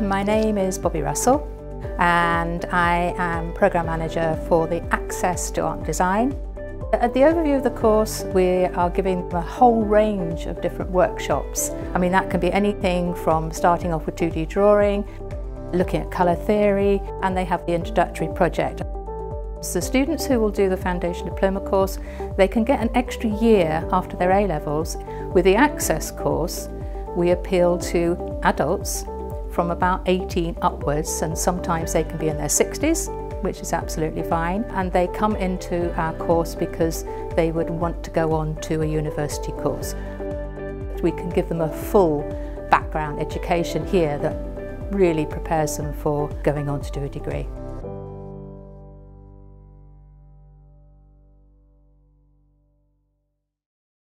My name is Bobby Russell and I am Programme Manager for the Access to Art Design. At the overview of the course we are giving a whole range of different workshops. I mean that can be anything from starting off with 2D drawing, looking at colour theory and they have the introductory project. So students who will do the Foundation Diploma course, they can get an extra year after their A-levels. With the Access course, we appeal to adults from about 18 upwards and sometimes they can be in their 60s, which is absolutely fine. And they come into our course because they would want to go on to a university course. We can give them a full background education here that really prepares them for going on to do a degree.